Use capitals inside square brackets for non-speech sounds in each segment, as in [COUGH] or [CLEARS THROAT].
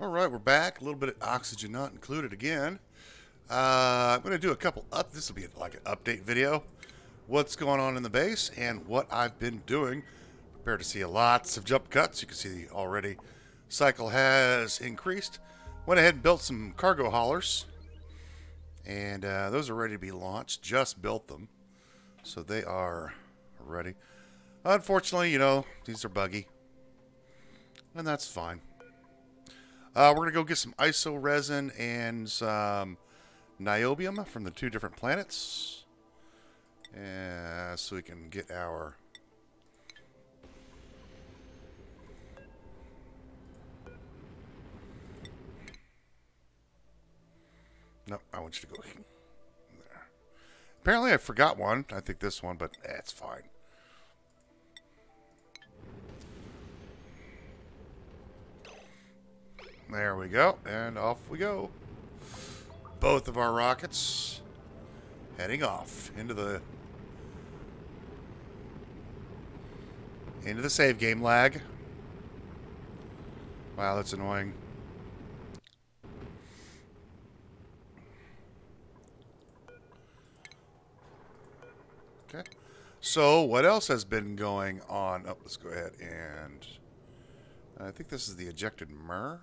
All right, we're back. A little bit of oxygen not included again. Uh, I'm going to do a couple up. This will be like an update video. What's going on in the base and what I've been doing. Prepare to see lots of jump cuts. You can see already cycle has increased. Went ahead and built some cargo haulers. And uh, those are ready to be launched. Just built them. So they are ready. Unfortunately, you know, these are buggy. And that's fine. Uh, we're going to go get some isoresin and some niobium from the two different planets. Uh, so we can get our... No, I want you to go there. Apparently I forgot one. I think this one, but that's fine. There we go. And off we go. Both of our rockets heading off into the into the save game lag. Wow, that's annoying. Okay. So, what else has been going on? Oh, let's go ahead and... I think this is the ejected myrrh.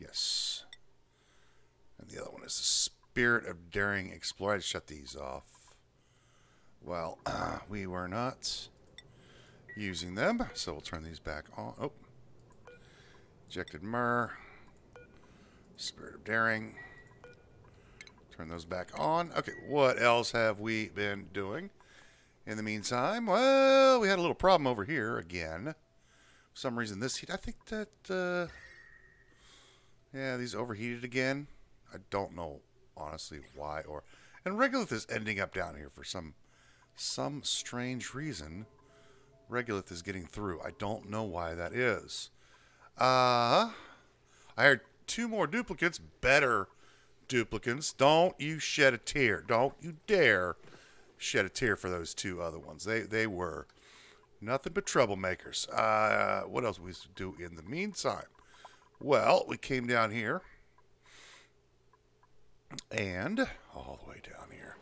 Yes. And the other one is the Spirit of Daring Explorer. I shut these off. Well, uh, [CLEARS THROAT] we were not using them, so we'll turn these back on. Oh. Ejected Myrrh. Spirit of Daring. Turn those back on. Okay, what else have we been doing? In the meantime, well, we had a little problem over here again For some reason this heat, I think that, uh, yeah, these overheated again. I don't know, honestly, why or, and Regolith is ending up down here for some, some strange reason. Regolith is getting through. I don't know why that is. Uh, I heard two more duplicates, better duplicates. Don't you shed a tear. Don't you dare shed a tear for those two other ones. They, they were Nothing but troublemakers. Uh, what else we do in the meantime? Well, we came down here. And all the way down here.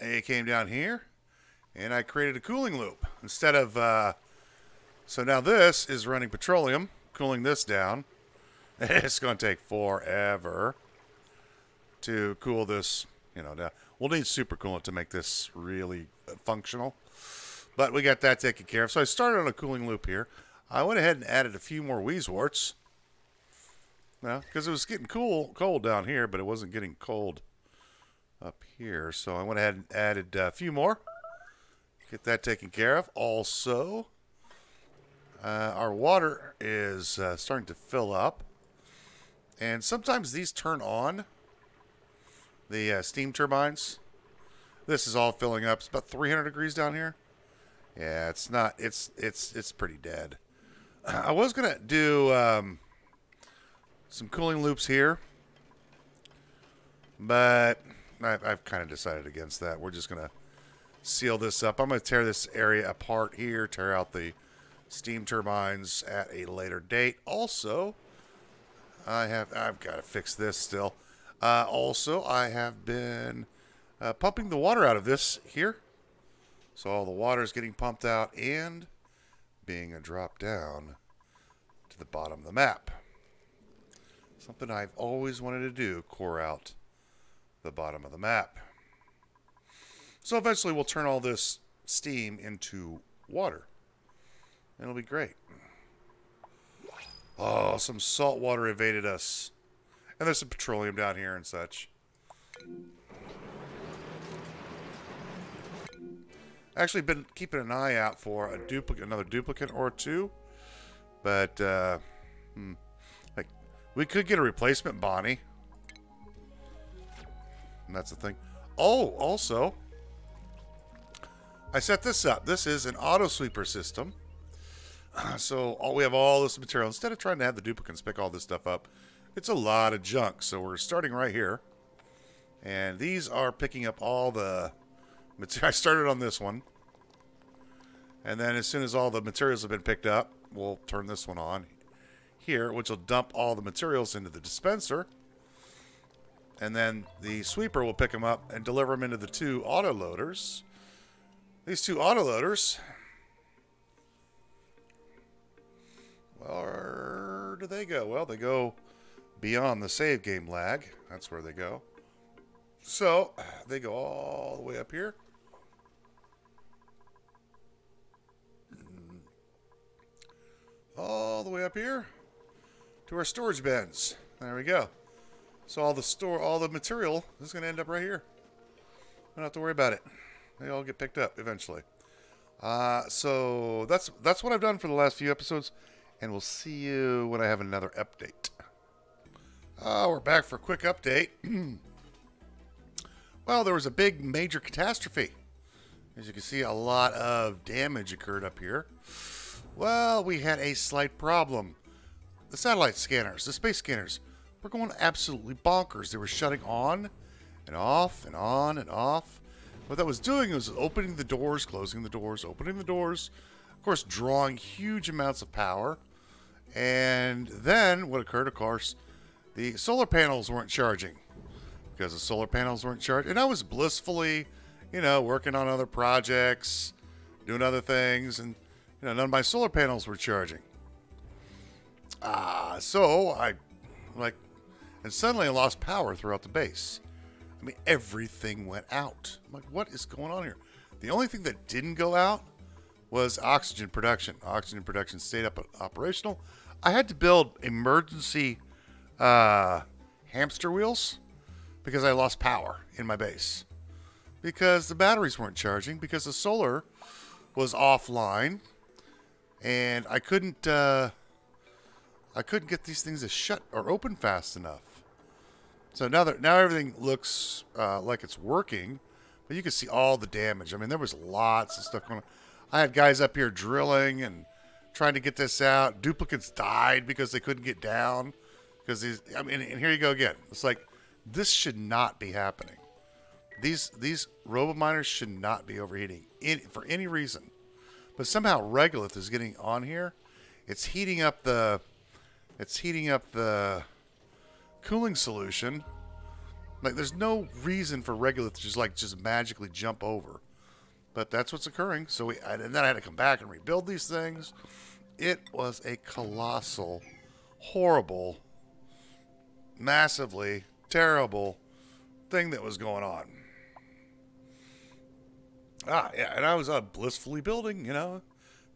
It came down here. And I created a cooling loop. Instead of... Uh, so now this is running petroleum. Cooling this down. [LAUGHS] It's going to take forever to cool this, you know, down. We'll need supercoolant to make this really functional. But we got that taken care of. So I started on a cooling loop here. I went ahead and added a few more Wheezeworts. Well, because it was getting cool, cold down here, but it wasn't getting cold up here. So I went ahead and added a few more. Get that taken care of. Also, uh, our water is uh, starting to fill up. And sometimes these turn on, the uh, steam turbines. This is all filling up. It's about 300 degrees down here. Yeah, it's not. It's it's it's pretty dead. I was gonna do um, some cooling loops here, but I've, I've kind of decided against that. We're just gonna seal this up. I'm gonna tear this area apart here, tear out the steam turbines at a later date. Also, I have I've got to fix this still. Uh, also, I have been uh, pumping the water out of this here. So all the water is getting pumped out and being a drop down to the bottom of the map. Something I've always wanted to do, core out the bottom of the map. So eventually we'll turn all this steam into water. It'll be great. Oh, some salt water evaded us. And there's some petroleum down here and such. Actually, been keeping an eye out for a duplicate, another duplicate or two. But, uh, hmm, like, we could get a replacement Bonnie. And that's the thing. Oh, also, I set this up. This is an auto sweeper system. [CLEARS THROAT] So all, we have all this material. Instead of trying to have the duplicates pick all this stuff up, it's a lot of junk. So we're starting right here. And these are picking up all the [LAUGHS] I started on this one. And then as soon as all the materials have been picked up, we'll turn this one on here, which will dump all the materials into the dispenser. And then the sweeper will pick them up and deliver them into the two autoloaders. These two autoloaders, where do they go? Well, they go beyond the save game lag. That's where they go. So they go all the way up here. All the way up here to our storage bins. There we go. So all the store, all the material is going to end up right here. Don't have to worry about it. They all get picked up eventually. Uh, so that's that's what I've done for the last few episodes, and we'll see you when I have another update. Uh, we're back for a quick update. [CLEARS THROAT] well, there was a big major catastrophe. As you can see, a lot of damage occurred up here. Well, we had a slight problem. The satellite scanners, the space scanners, were going absolutely bonkers. They were shutting on and off and on and off. What that was doing was opening the doors, closing the doors, opening the doors, of course, drawing huge amounts of power. And then what occurred, of course, the solar panels weren't charging because the solar panels weren't charged. And I was blissfully, you know, working on other projects, doing other things, and you know, none of my solar panels were charging. Ah, uh, so I, like, and suddenly I lost power throughout the base. I mean, everything went out. I'm like, what is going on here? The only thing that didn't go out was oxygen production. Oxygen production stayed up operational. I had to build emergency uh, hamster wheels because I lost power in my base. Because the batteries weren't charging, because the solar was offline, and I couldn't uh, I couldn't get these things to shut or open fast enough. So now that now everything looks uh, like it's working, but you can see all the damage. I mean, there was lots of stuff going on. I had guys up here drilling and trying to get this out. Duplicates died because they couldn't get down because these. I mean, and here you go again. It's like this should not be happening. These these robominers should not be overheating in, for any reason. But somehow Regolith is getting on here. It's heating up the it's heating up the cooling solution. Like there's no reason for Regolith to just like just magically jump over. But that's what's occurring. So we and then I had to come back and rebuild these things. It was a colossal, horrible massively terrible thing that was going on. Ah, yeah, and I was uh, blissfully building, you know,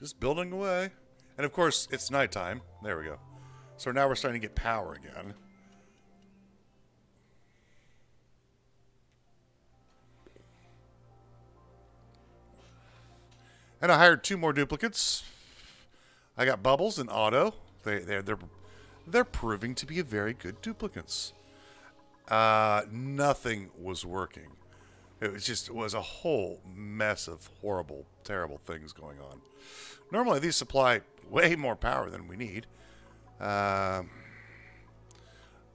just building away. And of course, it's nighttime. There we go. So now we're starting to get power again. And I hired two more duplicates. I got Bubbles and Otto. They they're they're they're proving to be a very good duplicates. Uh, nothing was working. It was just it was a whole mess of horrible, terrible things going on. Normally, these supply way more power than we need. Uh,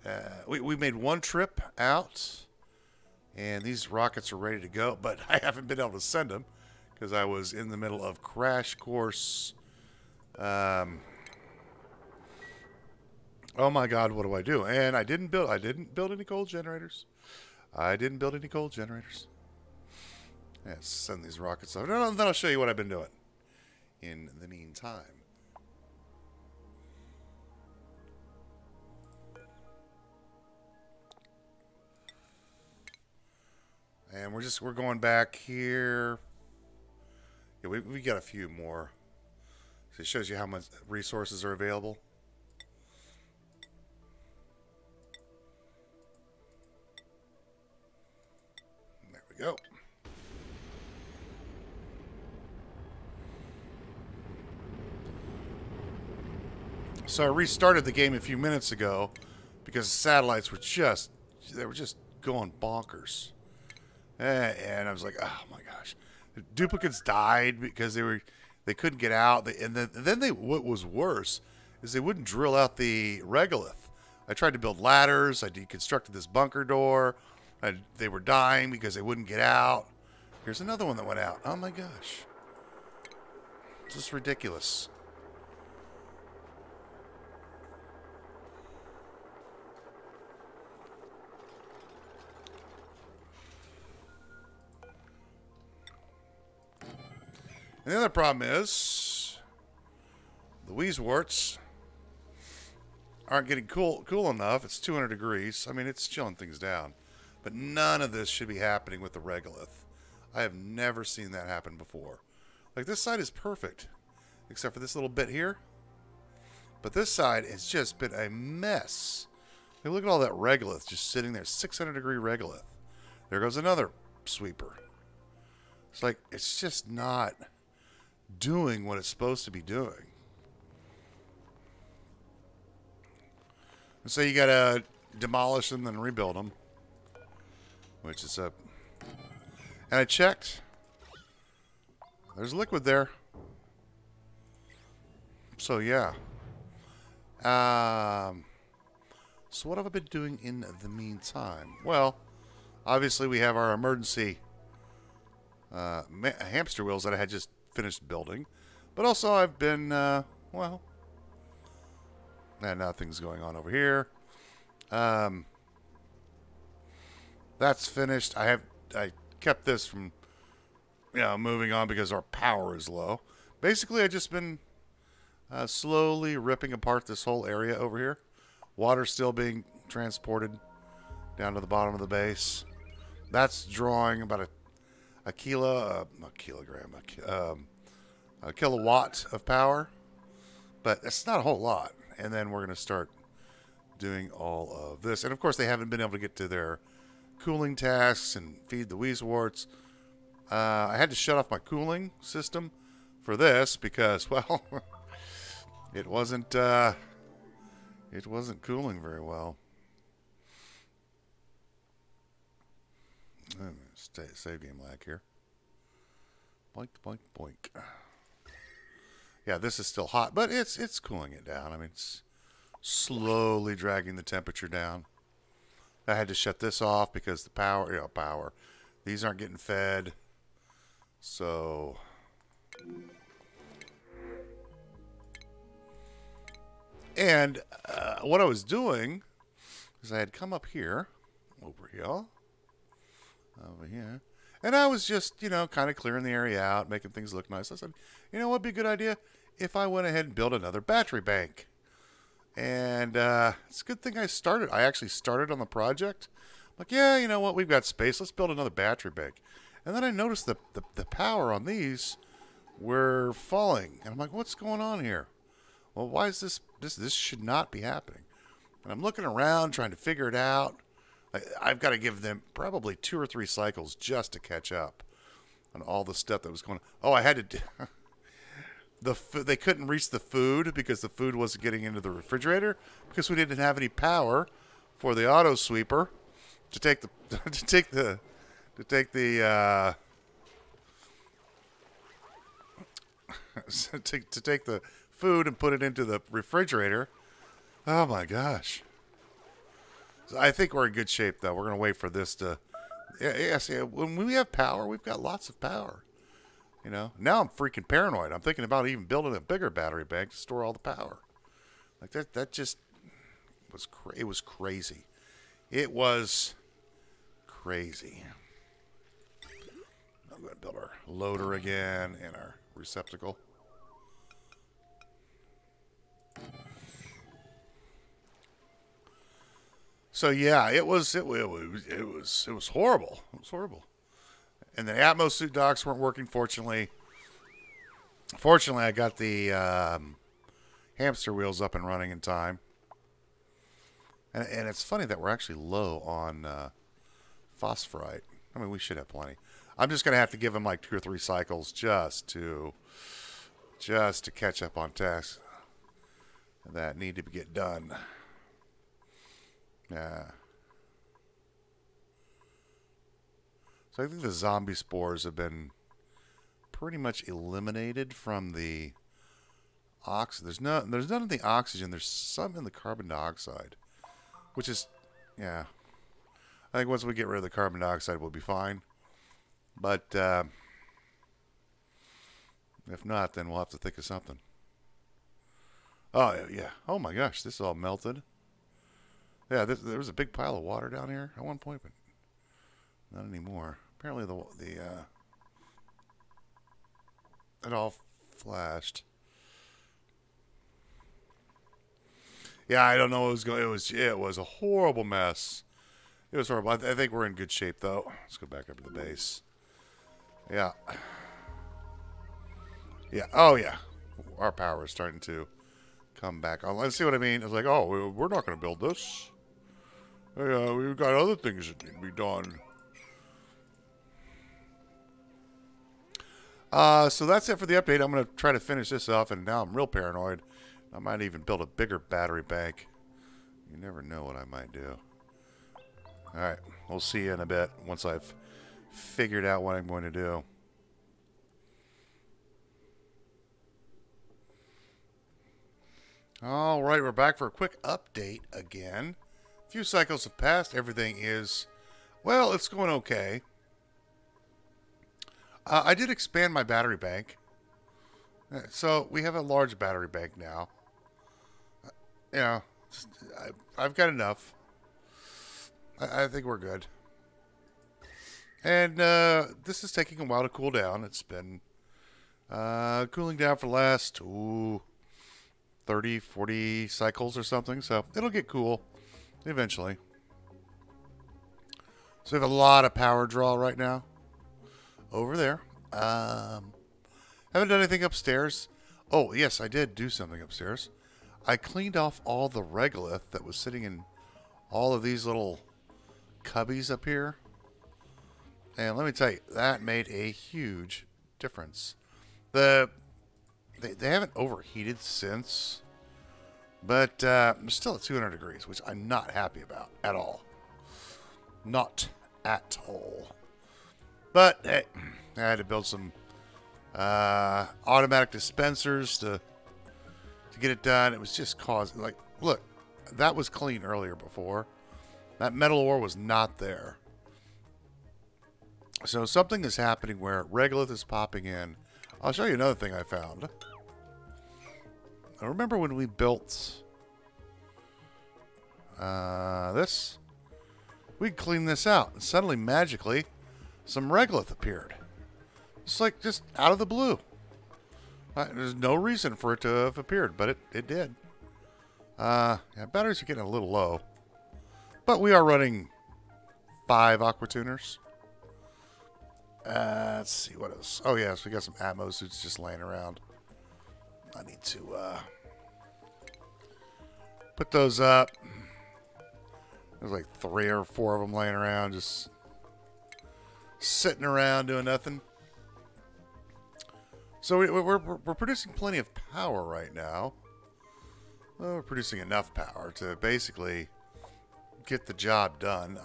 uh, we, we made one trip out, and these rockets are ready to go, but [LAUGHS] I haven't been able to send them because I was in the middle of crash course. Um, oh my God, what do I do? And I didn't build. I didn't build any coal generators. I didn't build any coal generators. Yeah, send these rockets. And then I'll show you what I've been doing in the meantime. And we're just, we're going back here. Yeah, we, we got a few more. So it shows you how much resources are available. There we go. So I restarted the game a few minutes ago because the satellites were just they were just going bonkers. Eh, and I was like, oh my gosh. The duplicates died because they were they couldn't get out. And then, then they what was worse is they wouldn't drill out the regolith. I tried to build ladders. I deconstructed this bunker door. I, they were dying because they wouldn't get out. Here's another one that went out. Oh my gosh. Just ridiculous. And the other problem is the Wheezeworts aren't getting cool cool enough. It's 200 degrees. I mean, it's chilling things down. But none of this should be happening with the regolith. I have never seen that happen before. Like, this side is perfect, except for this little bit here. But this side has just been a mess. Hey, look at all that regolith just sitting there, 600 degree regolith. There goes another sweeper. It's like, it's just not doing what it's supposed to be doing. So you gotta demolish them and rebuild them, which is a. And I checked. There's liquid there. So yeah. Um. So what have I been doing in the meantime? Well, obviously we have our emergency uh, hamster wheels that I had just finished building, but also I've been uh, well and nothing's going on over here. Um, that's finished. I have I kept this from you know moving on because our power is low. Basically, I've just been uh, slowly ripping apart this whole area over here. Water still being transported down to the bottom of the base. That's drawing about a a kilo, uh, a kilogram, a, um, a kilowatt of power, but it's not a whole lot and then we're going to start doing all of this. And of course, they haven't been able to get to their cooling tasks and feed the Wheezeworts. Uh, I had to shut off my cooling system for this because, [LAUGHS] well, it wasn't uh, it wasn't cooling very well. Save game lag here. Boink, boink, boink yeah, this is still hot, but it's it's cooling it down. I mean, it's slowly dragging the temperature down. I had to shut this off because the power, you know, power. These aren't getting fed. So and uh, what I was doing is I had come up here, over here, over here, and I was just, you know, kind of clearing the area out, making things look nice. I said, you know what would be a good idea? if I went ahead and built another battery bank. And uh, it's a good thing I started. I actually started on the project. I'm like, yeah, you know what? We've got space. Let's build another battery bank. And then I noticed the, the, the power on these were falling. And I'm like, what's going on here? Well, why is this, this, this should not be happening. And I'm looking around trying to figure it out. I've got to give them probably two or three cycles just to catch up on all the stuff that was going on. Oh, I had to... [LAUGHS] the they couldn't reach the food because the food wasn't getting into the refrigerator because we didn't have any power for the auto sweeper to take the [LAUGHS] to take the to take the uh, [LAUGHS] to, to take the food and put it into the refrigerator. Oh my gosh. So I think we're in good shape though. We're gonna wait for this to. Yeah, yeah. When we have power, we've got lots of power. You know, now I'm freaking paranoid. I'm thinking about even building a bigger battery bank to store all the power. Like that, that just was cra- it was crazy. It was crazy. I'm going to build our loader again and our receptacle. So yeah, it was it, it was it was it was horrible. It was horrible and the Atmos suit docks weren't working. Fortunately, fortunately, I got the um, hamster wheels up and running in time. And, and it's funny that we're actually low on uh, phosphorite. I mean, we should have plenty. I'm just gonna have to give them like two or three cycles just to just to catch up on tasks that need to get done. Yeah. So I think the zombie spores have been pretty much eliminated from the ox. There's no, there's none of the oxygen. There's some in the carbon dioxide, which is, yeah. I think once we get rid of the carbon dioxide, we'll be fine. But uh, If not, then we'll have to think of something. Oh, yeah. Oh, my gosh. This is all melted. Yeah, this, there was a big pile of water down here at one point, but not anymore. Apparently the, the, uh, it all flashed. Yeah, I don't know what was going. It was it was a horrible mess. It was horrible. I, th I think we're in good shape though. Let's go back up to the base. Yeah. Yeah. Oh yeah. Our power is starting to come back on. Let's see what I mean. It's like, oh, we're not going to build this. Yeah, we've got other things that need to be done. Uh, so that's it for the update. I'm going to try to finish this off, and now I'm real paranoid. I might even build a bigger battery bank. You never know what I might do. Alright, we'll see you in a bit once I've figured out what I'm going to do. Alright, we're back for a quick update again. Few cycles have passed. Everything is, well, it's going okay. Uh, I did expand my battery bank. Uh, so we have a large battery bank now. Uh, you know, I, have got enough. I, I, think we're good. And uh, this is taking a while to cool down. It's been uh, cooling down for the last ooh, 30, 40 cycles or something. So it'll get cool eventually. So we have a lot of power draw right now over there. Um, haven't done anything upstairs. Oh, yes, I did do something upstairs. I cleaned off all the regolith that was sitting in all of these little cubbies up here. And let me tell you, that made a huge difference. The they, they haven't overheated since, but uh, I'm still at 200 degrees, which I'm not happy about at all. Not at all. But hey, I had to build some uh, automatic dispensers to to get it done. It was just causing like look, that was clean earlier before. That metal ore was not there. So something is happening where regolith is popping in. I'll show you another thing I found. I remember when we built uh, this. We cleaned this out, and suddenly, magically, some regolith appeared. It's like just out of the blue. Uh, there's no reason for it to have appeared, but it, it did. Uh, yeah, batteries are getting a little low. But we are running five aqua tuners. Uh, let's see what else. Oh, yes, yeah, so we got some Atmo suits just laying around. I need to uh, put those up. There's like three or four of them laying around, just sitting around doing nothing. So we, are we're, we're producing plenty of power right now. Well, we're producing enough power to basically get the job done.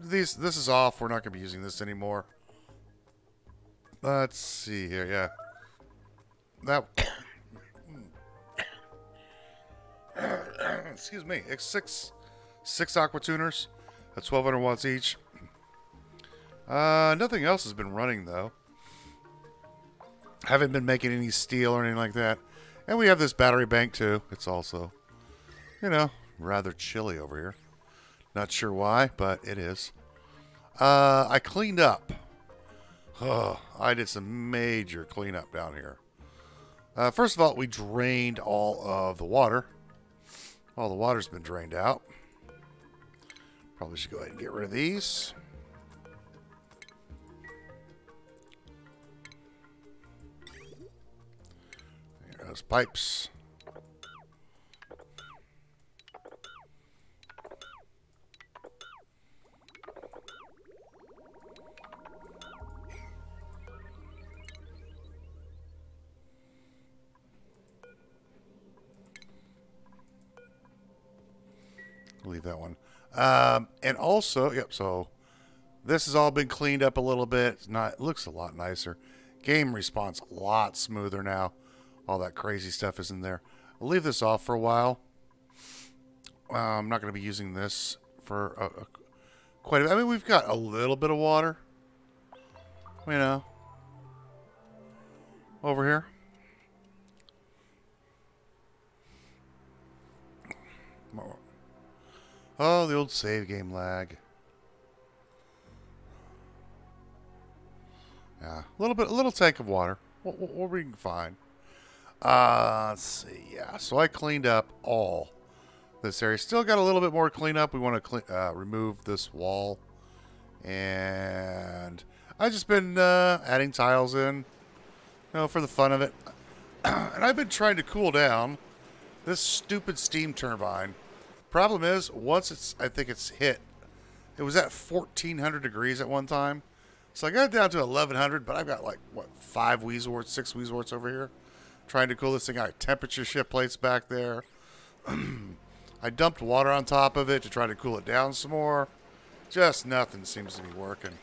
These This is off. We're not going to be using this anymore. Let's see here. Yeah. That... [COUGHS] [COUGHS] excuse me. It's six, six aqua tuners at 1200 watts each. Uh, nothing else has been running, though. Haven't been making any steel or anything like that. And we have this battery bank, too. It's also, you know, rather chilly over here. Not sure why, but it is. Uh, I cleaned up. Oh, I did some major cleanup down here. Uh, first of all, we drained all of the water. All the water's been drained out. Probably should go ahead and get rid of these. Those pipes. leave that one. Um, and also, yep, so this has all been cleaned up a little bit. It's not, it looks a lot nicer. Game response a lot smoother now all that crazy stuff is in there. I'll leave this off for a while. Uh, I'm not going to be using this for a, a, quite a bit. I mean, we've got a little bit of water. You know. over here. Oh, the old save game lag. Yeah, a little bit, a little tank of water. We'll, we can find. Uh, let's see. Yeah, so I cleaned up all this area. Still got a little bit more cleanup. We want to clean, uh, remove this wall. And I've just been uh, adding tiles in, you know, for the fun of it. [CLEARS THROAT] and I've been trying to cool down this stupid steam turbine. Problem is, once it's, I think it's hit, it was at 1400 degrees at one time. So I got it down to 1100, but I've got like, what, five Wheezeworts, six Wheezeworts over here trying to cool this thing out. Temperature shift plates back there. [CLEARS THROAT] I dumped water on top of it to try to cool it down some more. Just nothing seems to be working.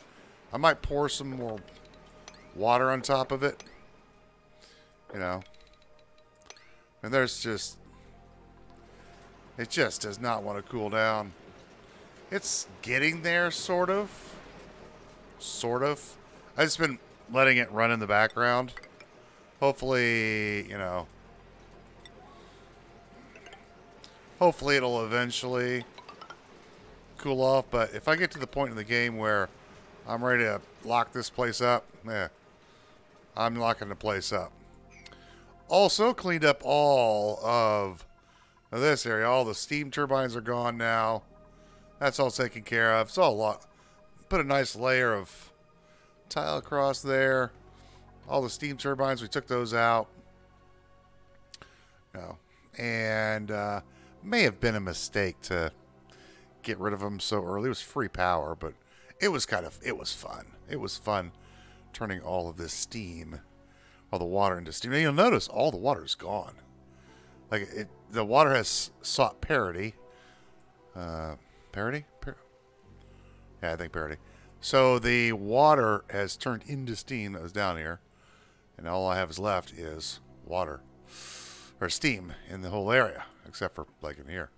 I might pour some more water on top of it. You know. And there's just... It just does not want to cool down. It's getting there, sort of. Sort of. I've just been letting it run in the background. Hopefully, you know... Hopefully it'll eventually cool off. But if I get to the point in the game where I'm ready to lock this place up, yeah, I'm locking the place up. Also cleaned up all of this area. All the steam turbines are gone now. That's all taken care of. It's all a lot. Put a nice layer of tile across there. All the steam turbines, we took those out. No. And uh, may have been a mistake to get rid of them so early. It was free power, but it was kind of, it was fun. It was fun turning all of this steam, all the water into steam. And you'll notice all the water is gone. Like, it, the water has sought parity. Uh, parity? Par yeah, I think parity. So the water has turned into steam that was down here. And all I have is left is water. Or steam in the whole area. Except for, like, in here.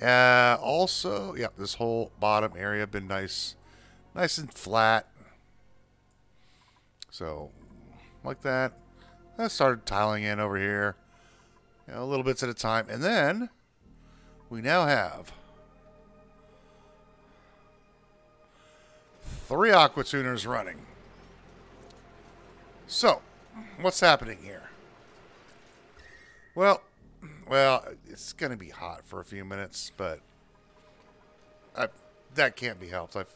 Uh, also, yeah, this whole bottom area been nice, nice and flat. So, like that. I started tiling in over here, you know, little bits at a time, and then we now have three aqua tuners running. So, what's happening here? Well, well, it's going to be hot for a few minutes, but I, that can't be helped. I've,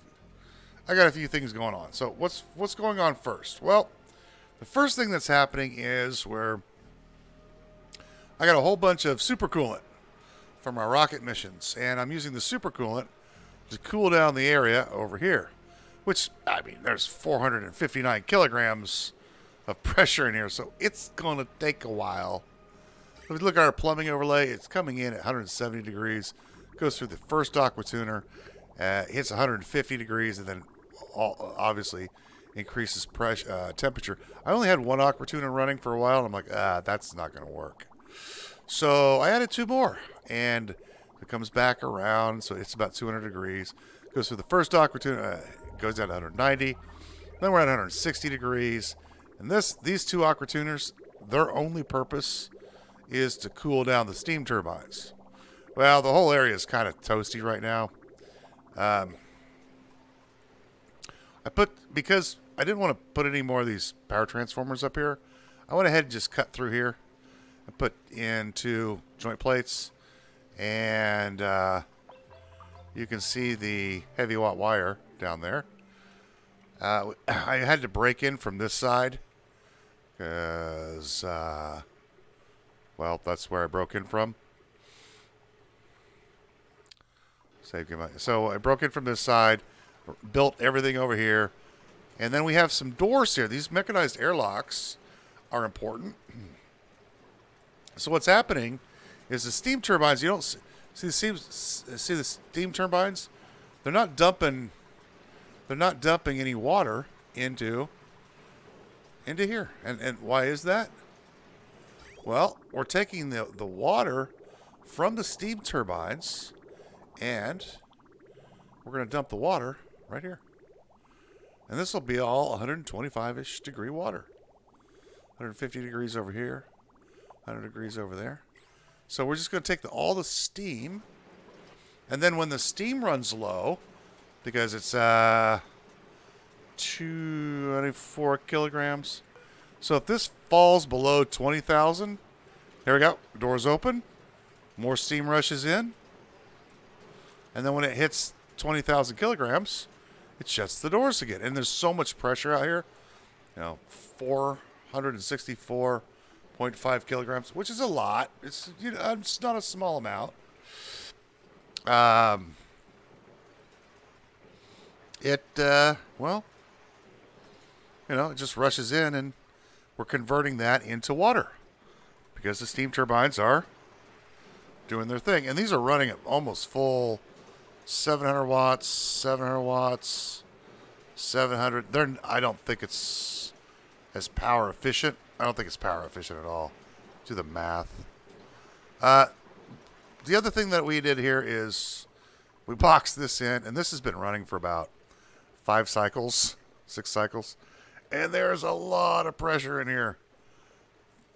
I got a few things going on. So what's what's going on first? Well, the first thing that's happening is where I got a whole bunch of supercoolant from our rocket missions, and I'm using the supercoolant to cool down the area over here. Which I mean, there's 459 kilograms of [LAUGHS] pressure in here, so it's going to take a while if we look at our plumbing overlay, it's coming in at 170 degrees. Goes through the first aqua tuner, uh, hits 150 degrees, and then all, obviously increases pressure uh, temperature. I only had one aqua tuner running for a while, and I'm like, ah, that's not going to work. So I added two more, and it comes back around, so it's about 200 degrees. Goes through the first tuner, uh, goes down to 190. Then we're at 160 degrees, and this these two aqua tuners, their only purpose is to cool down the steam turbines. Well, the whole area is kind of toasty right now. Um, I put, because I didn't want to put any more of these power transformers up here, I went ahead and just cut through here and put in two joint plates. And uh, you can see the heavy watt wire down there. Uh, [COUGHS] I had to break in from this side because uh, well, that's where I broke in from. Save. So I broke in from this side, built everything over here, and then we have some doors here. These mechanized airlocks are important. So what's happening is the steam turbines. You don't see the steam, see the steam turbines. They're not dumping. They're not dumping any water into into here. And and why is that? Well, we're taking the, the water from the steam turbines and we're going to dump the water right here. And this will be all 125-ish degree water. 150 degrees over here. 100 degrees over there. So we're just going to take the, all the steam. And then when the steam runs low, because it's uh, 24 kilograms. So if this falls below 20,000, there we go. Doors open. More steam rushes in. And then when it hits 20,000 kilograms, it shuts the doors again. And there's so much pressure out here. You know, 464.5 kilograms, which is a lot. It's, you know, it's not a small amount. Um, it, uh, well, you know, it just rushes in and we're converting that into water because the steam turbines are doing their thing. And these are running at almost full 700 watts, 700 watts, 700. They're, I don't think it's as power efficient. I don't think it's power efficient at all. Do the math. Uh, the other thing that we did here is we boxed this in, and this has been running for about five cycles, six cycles. And there's a lot of pressure in here.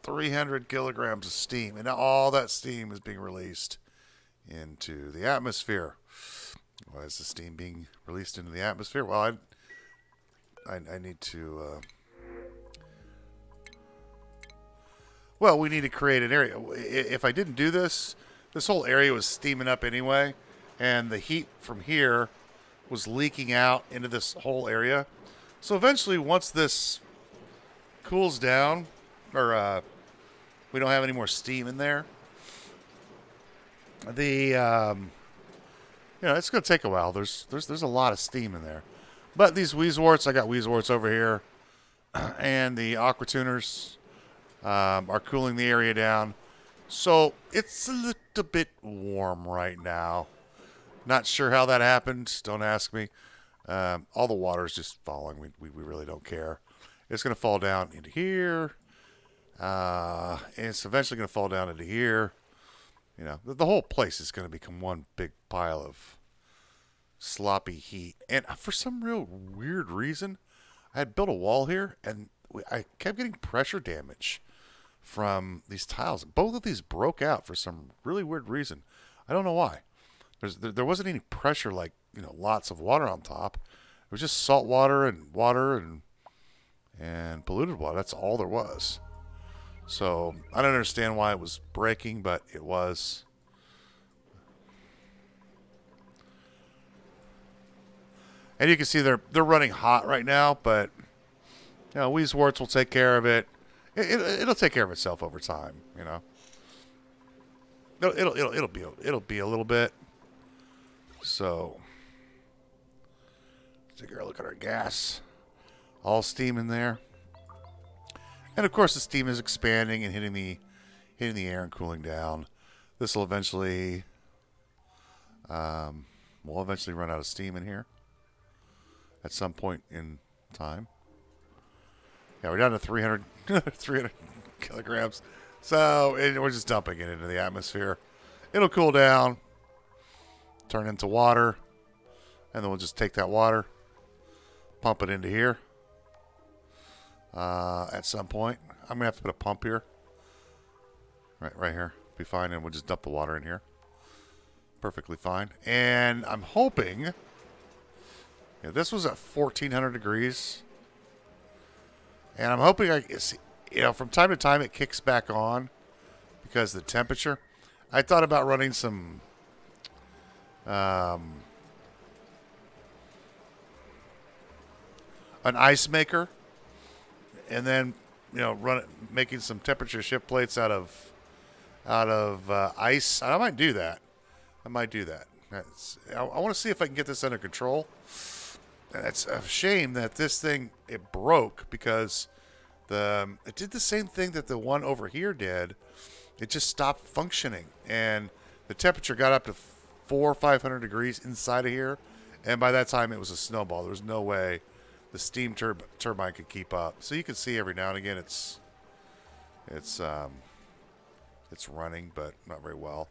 300 kilograms of steam. And all that steam is being released into the atmosphere. Why is the steam being released into the atmosphere? Well, I, I, I need to. Uh, well, we need to create an area. If I didn't do this, this whole area was steaming up anyway, and the heat from here was leaking out into this whole area. So eventually, once this cools down, or uh, we don't have any more steam in there, the um, you know it's going to take a while. There's there's there's a lot of steam in there, but these Wheezeworts, I got Wheezeworts over here, [CLEARS THROAT] and the aqua tuners um, are cooling the area down. So it's a little bit warm right now. Not sure how that happened. Don't ask me. Um, all the water is just falling. We, we, we, really don't care. It's going to fall down into here. Uh, and it's eventually going to fall down into here. You know, the, the whole place is going to become one big pile of sloppy heat. And for some real weird reason, I had built a wall here and I kept getting pressure damage from these tiles. Both of these broke out for some really weird reason. I don't know why. There's, there, there wasn't any pressure like you know lots of water on top. It was just salt water and water and and polluted water. That's all there was. So I don't understand why it was breaking, but it was. And you can see they're they're running hot right now, but you know, Wheezeworts will take care of it. It, will take care of itself over time, you know. It'll, it'll it'll it'll be it'll be a little bit. So let's Take a look at our gas. All steam in there. And of course the steam is expanding and hitting the hitting the air and cooling down. This will eventually um, we'll eventually run out of steam in here at some point in time. Yeah, we're down to 300, [LAUGHS] 300 kilograms. So we're just dumping it into the atmosphere. It'll cool down, turn into water, and then we'll just take that water, pump it into here uh, at some point. I'm going to have to put a pump here. Right, right here. Be fine, and we'll just dump the water in here. Perfectly fine. And I'm hoping... Yeah, this was at 1400 degrees. And I'm hoping I... You know, from time to time it kicks back on because the temperature. I thought about running some... Um, an ice maker, and then you know run making some temperature shift plates out of out of uh, ice. I might do that. I might do that. That's, I, I want to see if I can get this under control. It's a shame that this thing it broke because the um, it did the same thing that the one over here did. It just stopped functioning, and the temperature got up to four or five hundred degrees inside of here. And by that time, it was a snowball. There was no way the steam turb turbine could keep up. So you can see every now and again it's it's um, it's running, but not very well.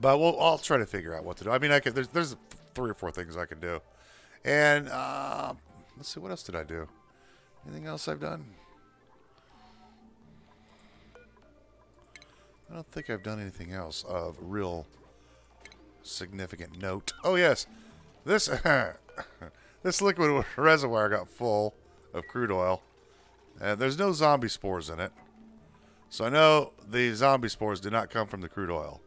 But we'll I'll try to figure out what to do. I mean, I could there's there's three or four things I can do. And uh, let's see, what else did I do? Anything else I've done? I don't think I've done anything else of real significant note. Oh, yes. This, [LAUGHS] this liquid [LAUGHS] reservoir got full of crude oil. And there's no zombie spores in it. So I know the zombie spores did not come from the crude oil.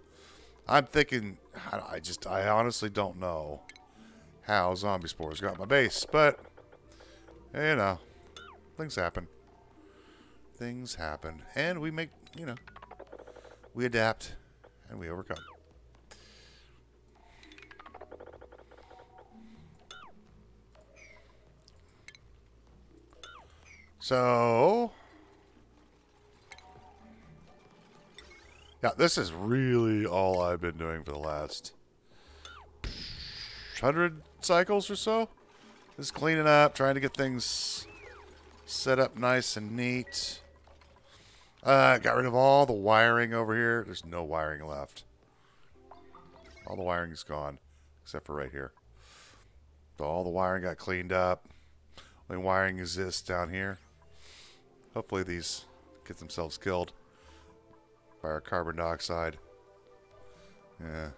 I'm thinking, I just, I honestly don't know how zombie spores got my base, but, you know, things happen. Things happen. And we make, you know, we adapt and we overcome. So, yeah, this is really all I've been doing for the last 100 cycles or so. Just cleaning up, trying to get things set up nice and neat. Uh, got rid of all the wiring over here. There's no wiring left. All the wiring is gone, except for right here. So all the wiring got cleaned up. Only wiring exists down here. Hopefully these get themselves killed by our carbon dioxide. Yeah.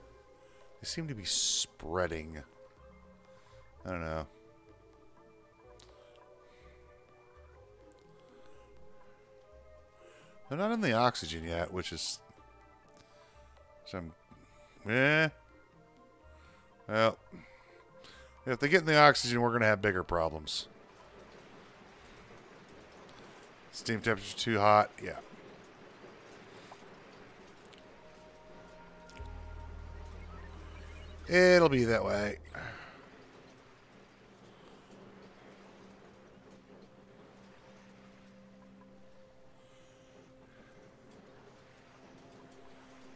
They seem to be spreading. I don't know. They're not in the oxygen yet, which is some. Yeah. Well, if they get in the oxygen, we're going to have bigger problems. Steam temperature too hot. Yeah. It'll be that way.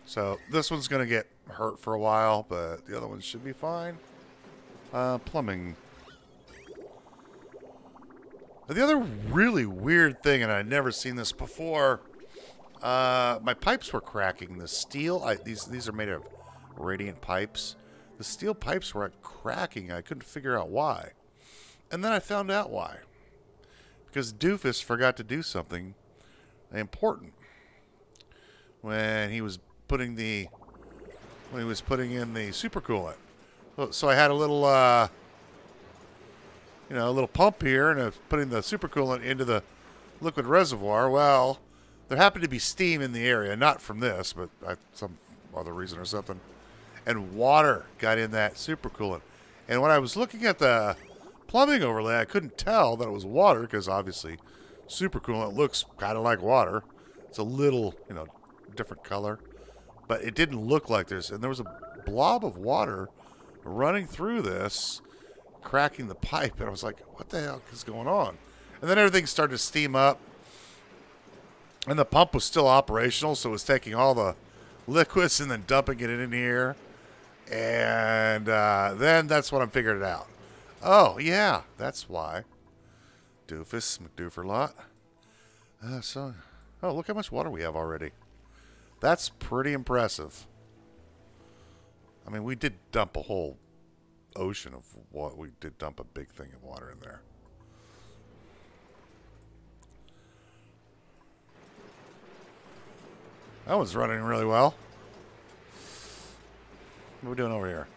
So this one's going to get hurt for a while, but the other one should be fine. Uh, plumbing. The other really weird thing, and I'd never seen this before, uh, my pipes were cracking. The steel, I, these these are made of radiant pipes. The steel pipes were cracking. I couldn't figure out why. And then I found out why. Because Doofus forgot to do something important when he was putting the when he was putting in the supercoolant. So, so I had a little uh, you know, a little pump here and I was putting the supercoolant into the liquid reservoir. Well, there happened to be steam in the area, not from this, but I, some other reason or something. And water got in that supercoolant. And when I was looking at the plumbing overlay, I couldn't tell that it was water because obviously supercoolant looks kind of like water. It's a little, you know, different color. But it didn't look like this. And there was a blob of water running through this cracking the pipe, and I was like, what the hell is going on? And then everything started to steam up, and the pump was still operational, so it was taking all the liquids and then dumping it in here. And uh, then that's when I figured it out. Oh, yeah, that's why. Doofus, McDooferlot. Uh, so, oh, look how much water we have already. That's pretty impressive. I mean, we did dump a whole ocean of what we did dump a big thing of water in there. That one's running really well. What are we doing over here?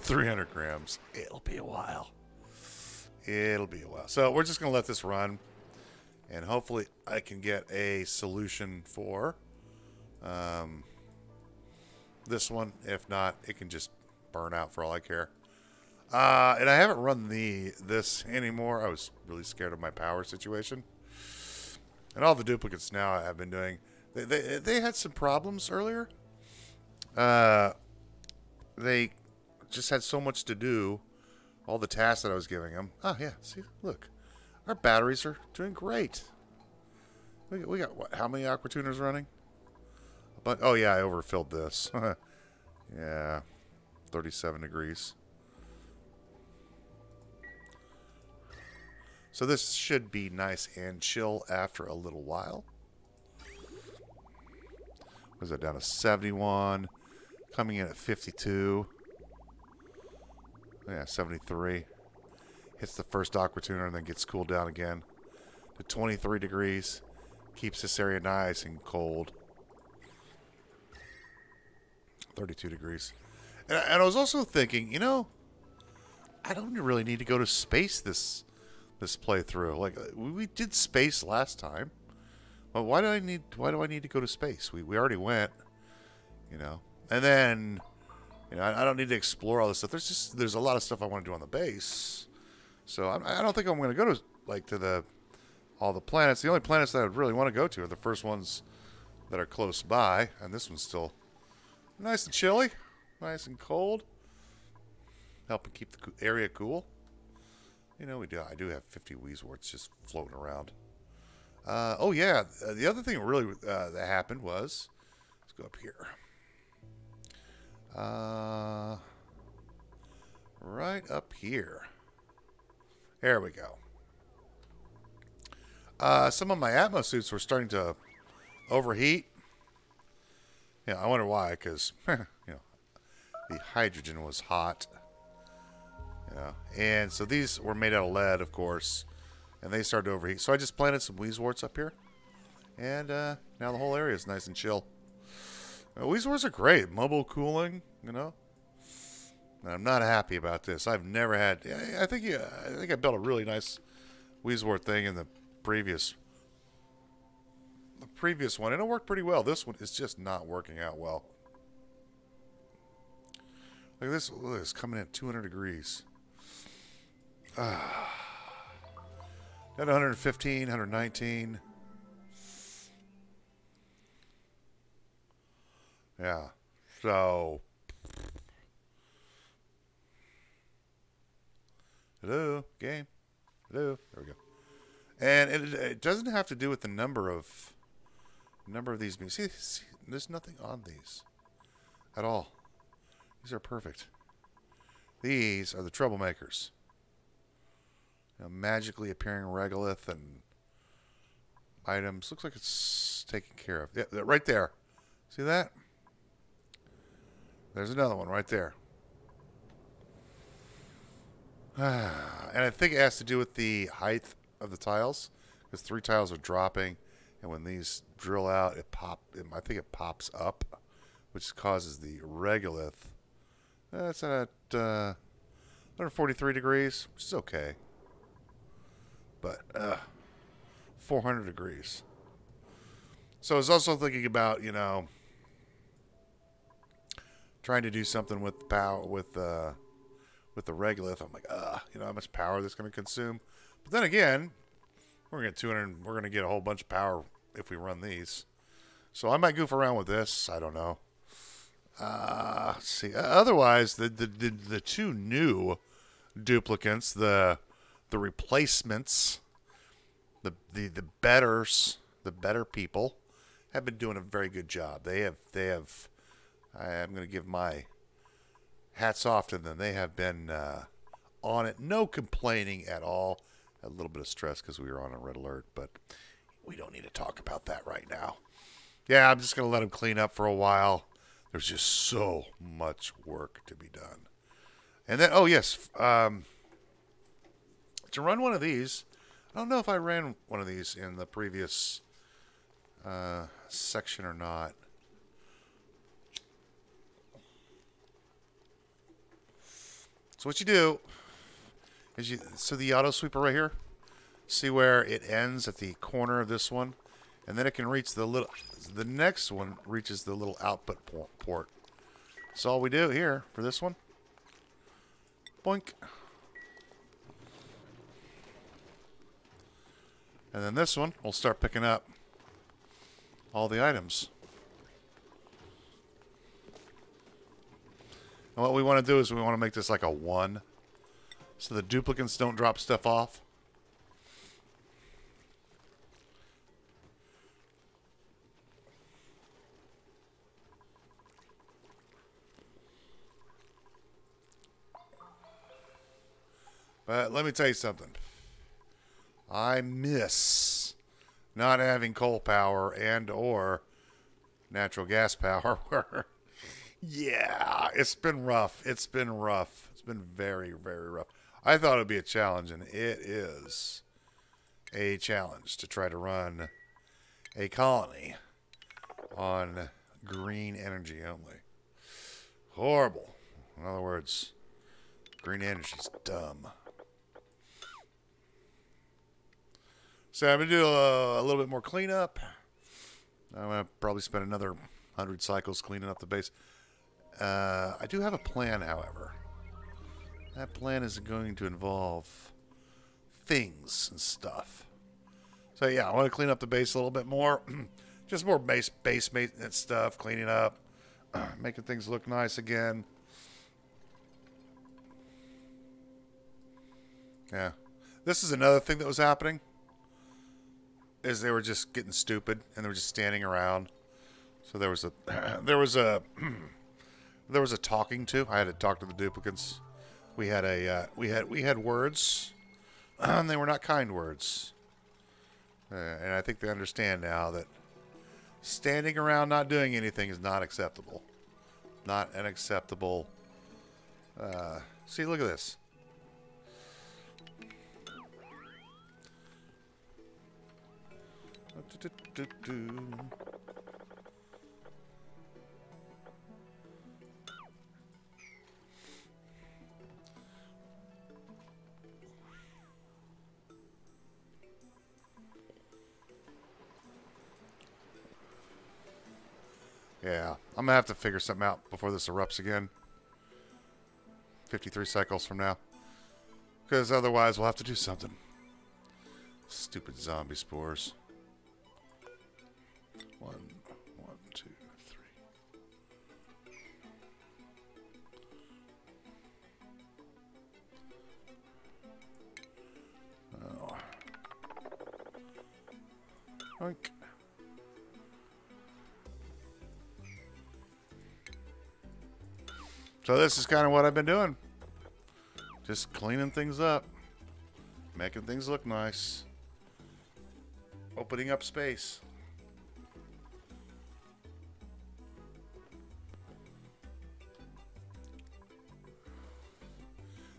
300 grams. It'll be a while. It'll be a while. So we're just going to let this run. And hopefully I can get a solution for um, this one. If not, it can just burn out for all I care. Uh, and I haven't run the this anymore. I was really scared of my power situation. And all the duplicants now I've been doing, they, they, they had some problems earlier. Uh, they just had so much to do, all the tasks that I was giving them. Oh, yeah, see, look. Our batteries are doing great. We, we got, what, how many aqua tuners running? But, oh, yeah, I overfilled this. [LAUGHS] yeah, 37 degrees. So this should be nice and chill after a little while. Was that down to 71? Coming in at 52. Yeah, 73. Hits the first aqua tuner and then gets cooled down again to 23 degrees. Keeps this area nice and cold. 32 degrees. And, and I was also thinking, you know, I don't really need to go to space this this playthrough. Like uh, we, we did space last time. Well, why do I need why do I need to go to space? We we already went, you know. And then you know, I, I don't need to explore all this stuff. There's just there's a lot of stuff I want to do on the base. So I, I don't think I'm going to go to like to the all the planets. The only planets that I would really want to go to are the first ones that are close by, and this one's still nice and chilly, nice and cold, helping keep the area cool. You know, we do. I do have 50 Wheezeworts just floating around. Uh, oh yeah, the other thing really uh, that happened was, let's go up here. Uh, right up here. There we go. Uh, some of my Atmos suits were starting to overheat. Yeah, I wonder why, because, [LAUGHS] you know, the hydrogen was hot. You know, and so these were made out of lead, of course, and they started to overheat. So I just planted some Wheezeworts up here, and uh, now the whole area is nice and chill. Wheezeworts are great. Mobile cooling, you know. I'm not happy about this. I've never had. I think yeah, I think I built a really nice Wheezewort thing in the previous the previous one, and it worked pretty well. This one is just not working out well. Look at this. Look at coming in at 200 degrees. Ah. At 115, 119. Yeah. So. Hello, game. Hello. There we go. And it, it doesn't have to do with the number of number of these. See, see, there's nothing on these at all. These are perfect. These are the troublemakers. You know, magically appearing regolith and items. Looks like it's taken care of. Yeah, right there. See that? There's another one right there. [SIGHS] and I think it has to do with the height of the tiles, because three tiles are dropping, and when these drill out, it pop. It, I think it pops up, which causes the regolith. That's at uh, 143 degrees, which is okay, but uh, 400 degrees. So I was also thinking about you know trying to do something with power with uh, with the regolith. I'm like, uh, you know how much power this going to consume. But then again, we're gonna get 200. We're gonna get a whole bunch of power if we run these. So I might goof around with this. I don't know. Uh, see. Otherwise, the, the the the two new duplicants, the the replacements, the the the betters, the better people, have been doing a very good job. They have they have. I am going to give my hats off to them. They have been uh, on it, no complaining at all a little bit of stress because we were on a red alert, but we don't need to talk about that right now. Yeah, I'm just going to let him clean up for a while. There's just so much work to be done. And then, oh, yes, um, to run one of these, I don't know if I ran one of these in the previous uh, section or not. So what you do is you so the auto sweeper right here, see where it ends at the corner of this one, and then it can reach the little. The next one reaches the little output port. That's all we do here for this one. Boink. And then this one, we'll start picking up all the items. And what we want to do is we want to make this like a 1 so the duplicants don't drop stuff off. But let me tell you something. I miss not having coal power and or natural gas [LAUGHS] power. Yeah, it's been rough. It's been rough. It's been very, very rough. I thought it would be a challenge, and it is a challenge to try to run a colony on green energy only. Horrible. In other words, green energy's dumb. So I'm going to do a, a, little bit more cleanup. I'm going to probably spend another 100 cycles cleaning up the base. Uh, I do have a plan, however. That plan is going to involve things and stuff. So yeah, I want to clean up the base a little bit more. [CLEARS THROAT] Just more base base maintenance stuff, cleaning up, [CLEARS THROAT] making things look nice again. Yeah. This is another thing that was happening. Is they were just getting stupid and they were just standing around. So there was a [CLEARS THROAT] there was a there was a talking to. I had to talk to the duplicants. We had a uh, we had we had words, [CLEARS THROAT] and they were not kind words. Uh, and I think they understand now that standing around not doing anything is not acceptable. Not an acceptable. Uh, see, look at this. Do, do, do, Yeah, I'm gonna have to figure something out before this erupts again. 53 cycles from now. Because otherwise we'll have to do something. Stupid zombie spores. One, So this is kind of what I've been doing. Just cleaning things up. Making things look nice. Opening up space.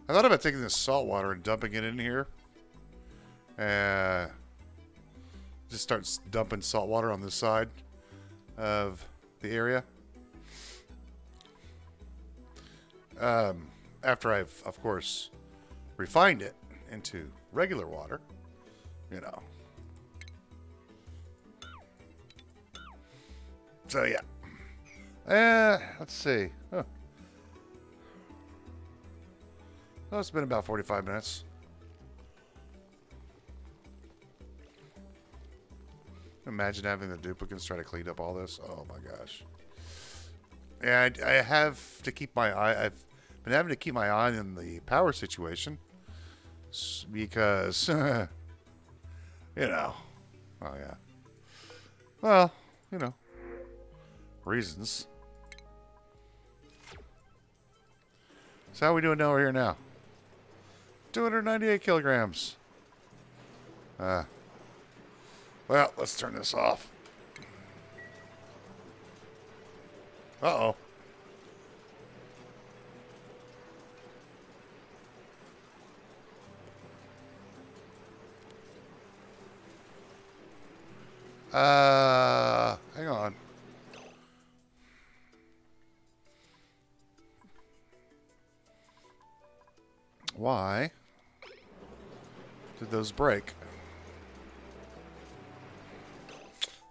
I thought about taking this salt water and dumping it in here. Uh, just start dumping salt water on this side of the area. Um, after I've, of course, refined it into regular water, you know. So, yeah. Uh, let's see. Huh. Oh, it's been about 45 minutes. Imagine having the duplicants try to clean up all this. Oh my gosh. I, I have to keep my eye. I've been having to keep my eye on the power situation because, [LAUGHS] you know, oh yeah. Well, you know, reasons. So how we doing over here now? 298 kilograms. Uh, well, let's turn this off. Uh-oh. Uh, hang on. Why did those break?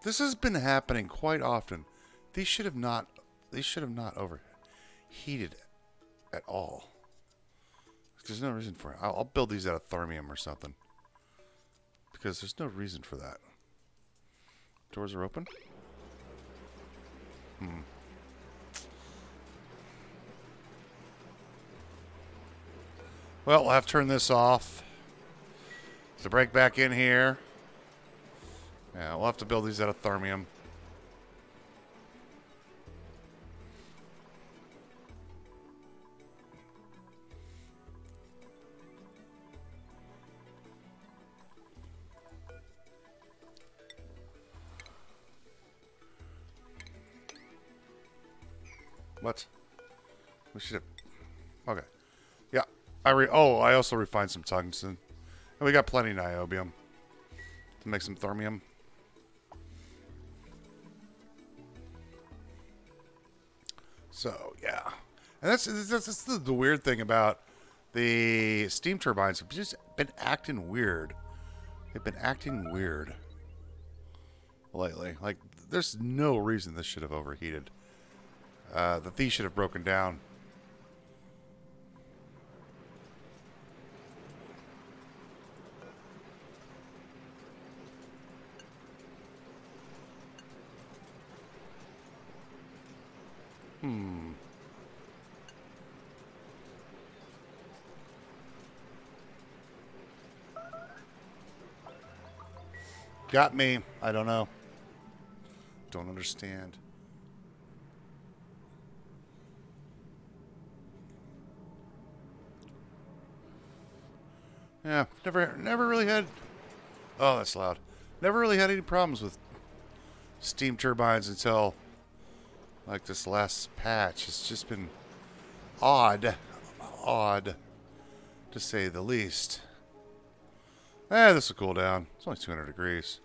This has been happening quite often. These should have not these should have not overheated at all. There's no reason for it. I'll, I'll build these out of thermium or something. Because there's no reason for that. Doors are open? Hmm. Well, we'll have to turn this off. To break back in here. Yeah, we'll have to build these out of thermium. What? We should have... Okay. Yeah. I re... Oh, I also refined some tungsten. And we got plenty of niobium. To make some thermium. So, yeah. And that's that's, that's the, the weird thing about the steam turbines have just been acting weird. They've been acting weird lately. Like, there's no reason this should have overheated. Uh, that these should have broken down. Hmm. Got me. I don't know. Don't understand. Yeah, never, never really had. Oh, that's loud. Never really had any problems with steam turbines until like this last patch. It's just been odd, odd to say the least. Eh, this will cool down. It's only 200 degrees.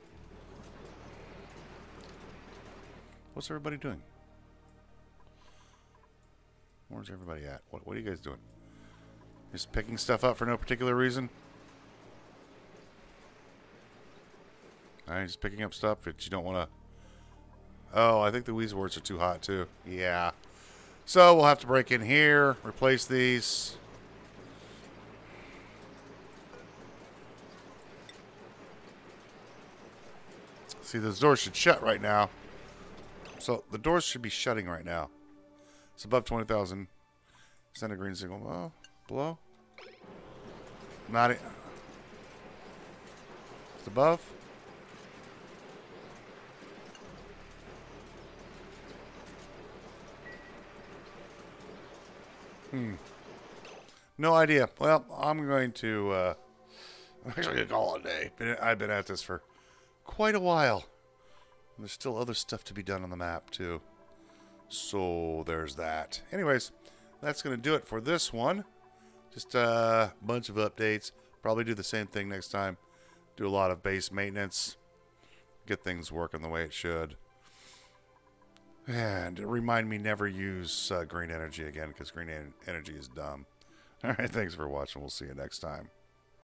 What's everybody doing? Where's everybody at? What, what are you guys doing? Just picking stuff up for no particular reason? Alright, just picking up stuff that you don't want to... Oh, I think the Wheezeworts are too hot, too. Yeah. So, we'll have to break in here, replace these. See, those doors should shut right now. So the doors should be shutting right now. It's above 20,000. Send a green signal. Oh, below? Not it. It's above. Hmm. No idea. Well, I'm going to, uh, [LAUGHS] I'm actually going to call it a day. I've been at this for quite a while. There's still other stuff to be done on the map, too. So, there's that. Anyways, that's going to do it for this one. Just a bunch of updates. Probably do the same thing next time. Do a lot of base maintenance. Get things working the way it should. And remind me never use uh, green energy again, because green en energy is dumb. [LAUGHS] Alright, thanks for watching. We'll see you next time.